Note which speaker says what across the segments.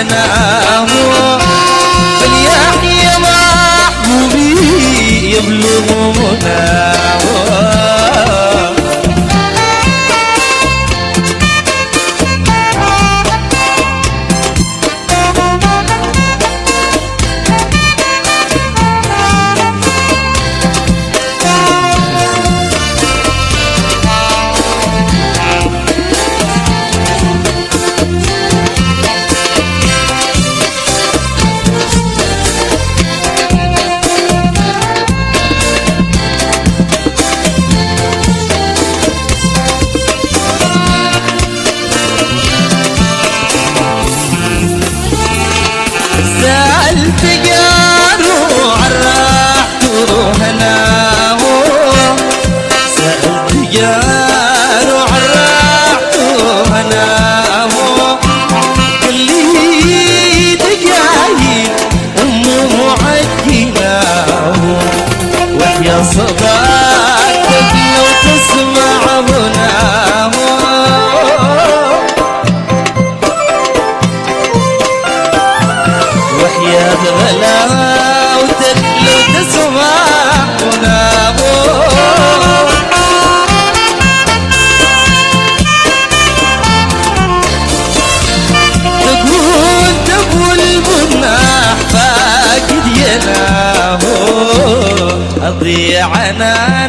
Speaker 1: انا عناه فليحيى محبوبي يبلغ مناه Baba. أضيع أنا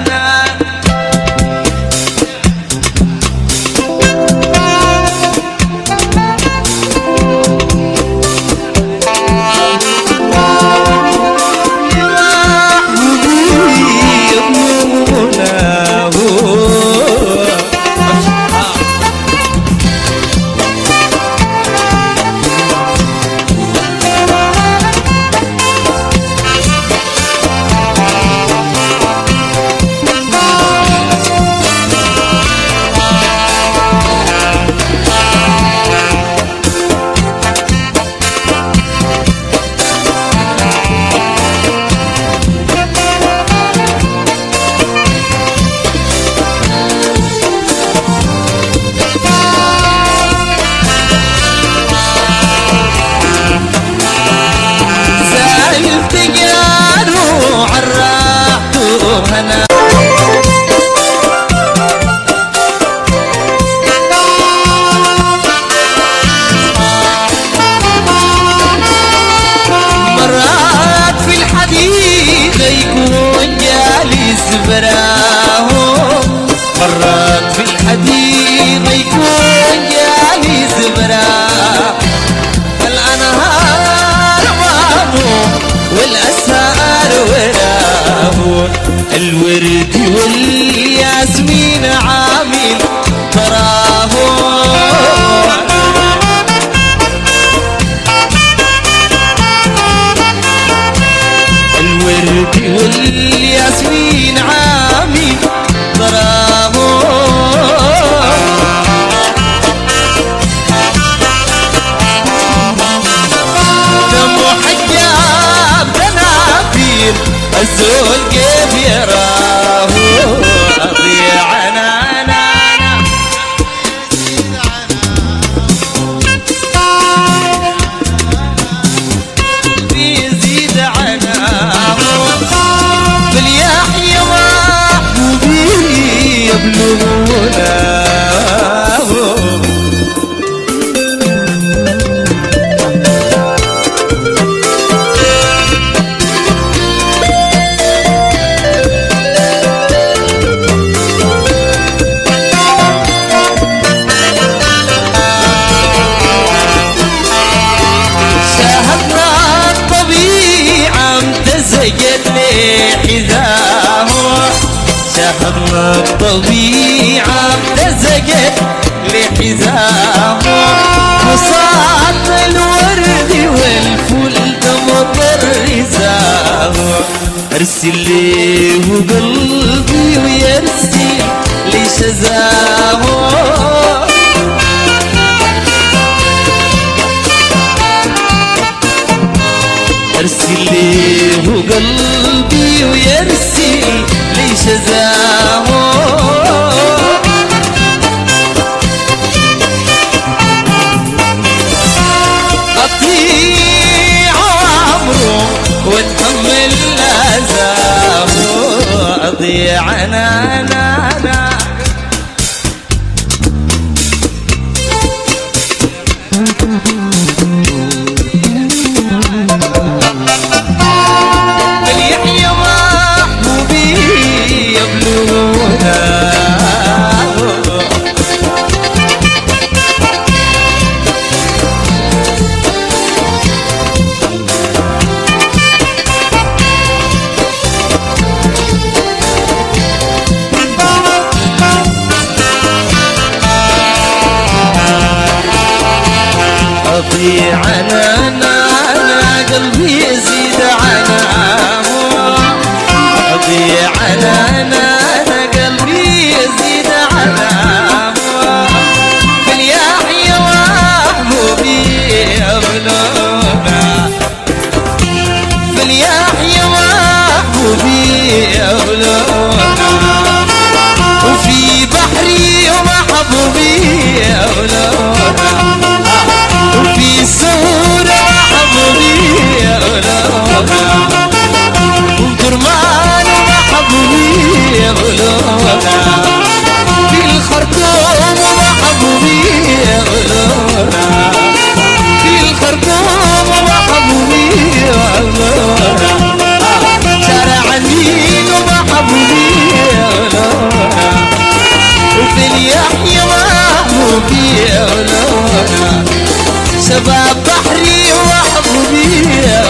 Speaker 1: الورد والياسمين عامل تراه الورد والياسمين عامل تراه دم حجاب تنافير الزول امتزجت لحذاه شاهدنا الطبيعة امتزجت لحذاه وصعد الورد والفل مطر رزاه أرسل ليه قلبي ارسل ليه قلبي ويرسل لي شزاه عنانا أنا قلبي شباب بحري أولونا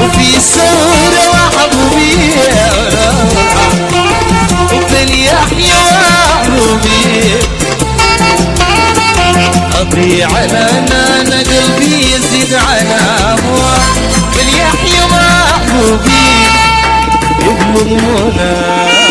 Speaker 1: وفي سورة وحبوبي وفي اليحيى محبوبي أبي على أنا قلبي يزيد على أموال. باليحيى محبوبي يقلب منى